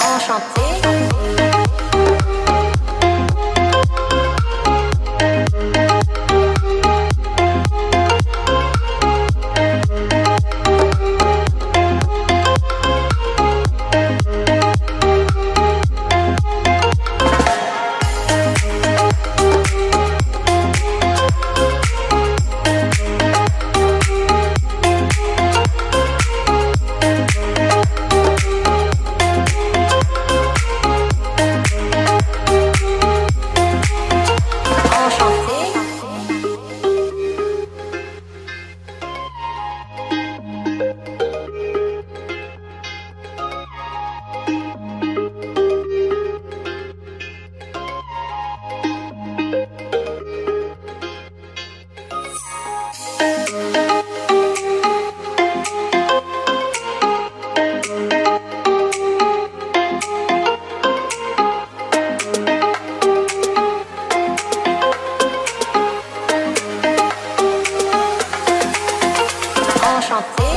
enchanté. 爽。